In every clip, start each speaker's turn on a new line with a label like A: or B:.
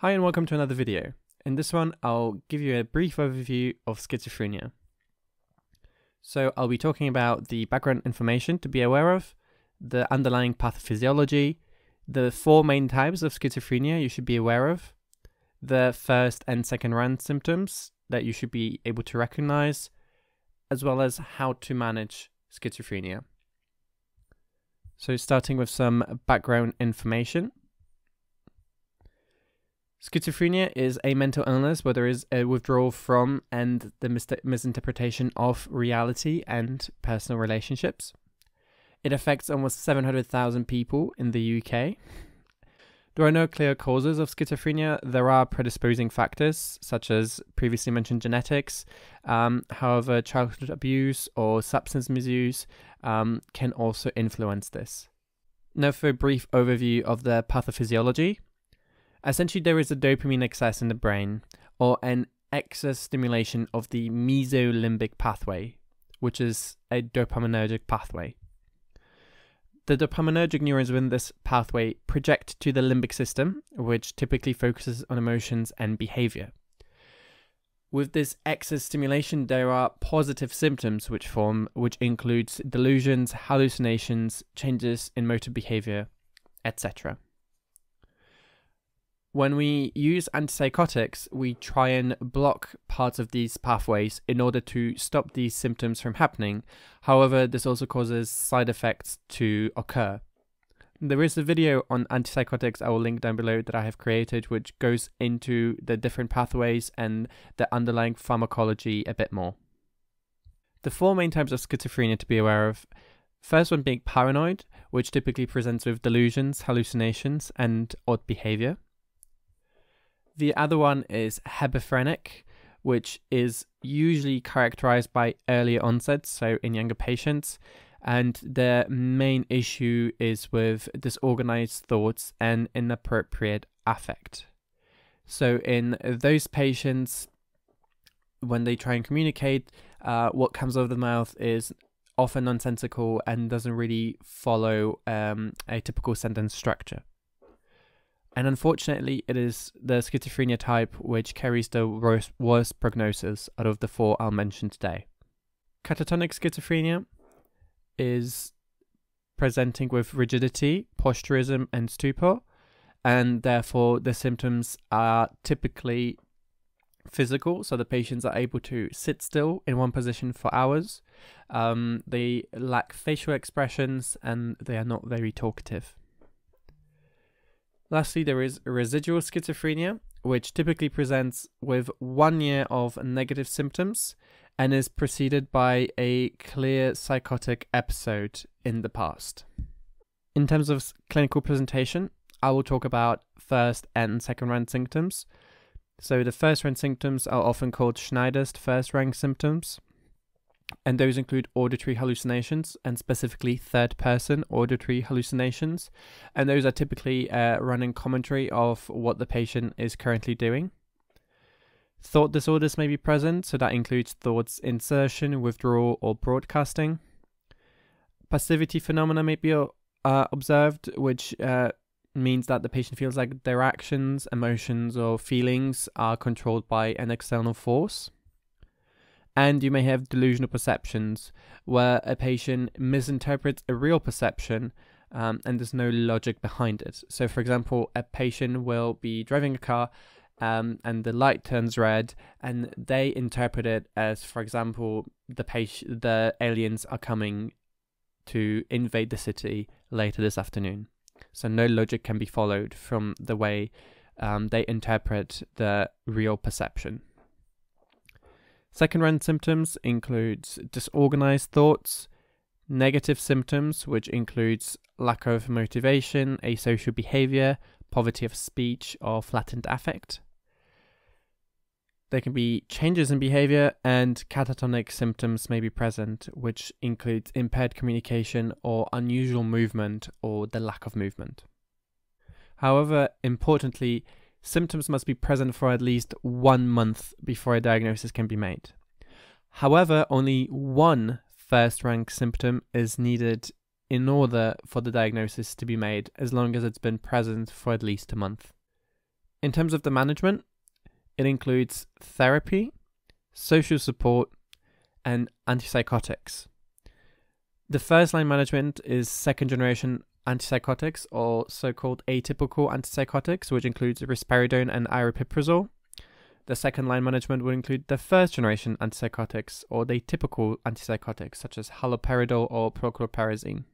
A: Hi and welcome to another video. In this one, I'll give you a brief overview of schizophrenia. So I'll be talking about the background information to be aware of, the underlying pathophysiology, the four main types of schizophrenia you should be aware of, the first and second rank symptoms that you should be able to recognize, as well as how to manage schizophrenia. So starting with some background information. Schizophrenia is a mental illness where there is a withdrawal from and the mis- misinterpretation of reality and personal relationships. It affects almost 700,000 people in the UK. There are no clear causes of schizophrenia. There are predisposing factors, such as previously mentioned genetics. Um, however, childhood abuse or substance misuse um, can also influence this. Now, for a brief overview of the pathophysiology. Essentially, there is a dopamine excess in the brain or an excess stimulation of the mesolimbic pathway, which is a dopaminergic pathway. The dopaminergic neurons within this pathway project to the limbic system, which typically focuses on emotions and behavior. With this excess stimulation, there are positive symptoms which form, which includes delusions, hallucinations, changes in motor behavior, etc when we use antipsychotics, we try and block parts of these pathways in order to stop these symptoms from happening. However, this also causes side effects to occur. There is a video on antipsychotics I will link down below that I have created, which goes into the different pathways and the underlying pharmacology a bit more. The four main types of schizophrenia to be aware of first one being paranoid, which typically presents with delusions, hallucinations, and odd behavior. The other one is hebephrenic, which is usually characterized by earlier onset, so in younger patients. And the main issue is with disorganized thoughts and inappropriate affect. So, in those patients, when they try and communicate, uh, what comes out of the mouth is often nonsensical and doesn't really follow um, a typical sentence structure. And unfortunately, it is the schizophrenia type which carries the worst, worst prognosis out of the four I'll mention today. Catatonic schizophrenia is presenting with rigidity, posturing, and stupor, and therefore the symptoms are typically physical, so the patients are able to sit still in one position for hours. Um, they lack facial expressions and they are not very talkative. Lastly, there is residual schizophrenia, which typically presents with one year of negative symptoms and is preceded by a clear psychotic episode in the past. In terms of clinical presentation, I will talk about first and second rank symptoms. So, the first rank symptoms are often called Schneider's first rank symptoms and those include auditory hallucinations and specifically third person auditory hallucinations. And those are typically uh, running commentary of what the patient is currently doing. Thought disorders may be present so that includes thoughts insertion withdrawal or broadcasting. Passivity phenomena may be uh, observed which uh, means that the patient feels like their actions emotions or feelings are controlled by an external force and you may have delusional perceptions where a patient misinterprets a real perception um, and there's no logic behind it. So, for example, a patient will be driving a car um, and the light turns red, and they interpret it as, for example, the patient, the aliens are coming to invade the city later this afternoon. So, no logic can be followed from the way um, they interpret the real perception. Second rank symptoms includes disorganized thoughts, negative symptoms, which includes lack of motivation, asocial behavior, poverty of speech, or flattened affect. There can be changes in behavior, and catatonic symptoms may be present, which includes impaired communication or unusual movement or the lack of movement. However, importantly, symptoms must be present for at least one month before a diagnosis can be made. However, only one first rank symptom is needed in order for the diagnosis to be made, as long as it's been present for at least a month. In terms of the management, it includes therapy, social support, and antipsychotics. The first line management is second generation antipsychotics or so called atypical antipsychotics, which includes risperidone and aripiprazole. The second line management would include the first generation antipsychotics or the typical antipsychotics, such as haloperidol or prochlorperazine.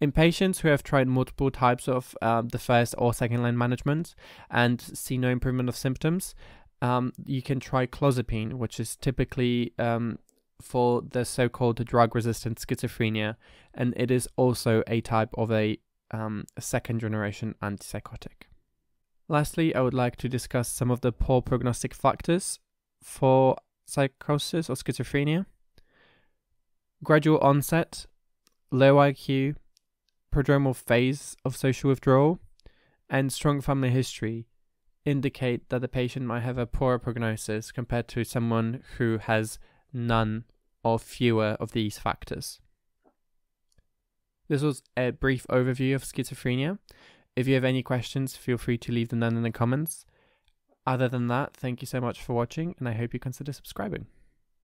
A: In patients who have tried multiple types of um, the first or second line management and see no improvement of symptoms, um, you can try clozapine, which is typically um, for the so called drug resistant schizophrenia, and it is also a type of a, um, a second generation antipsychotic. Lastly, I would like to discuss some of the poor prognostic factors for psychosis or schizophrenia. Gradual onset, low IQ, prodromal phase of social withdrawal, and strong family history indicate that the patient might have a poorer prognosis compared to someone who has none or fewer of these factors. This was a brief overview of schizophrenia. If you have any questions, feel free to leave them down in the comments. Other than that, thank you so much for watching, and I hope you consider subscribing.